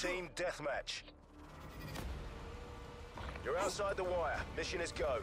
Team deathmatch. You're outside the wire. Mission is go.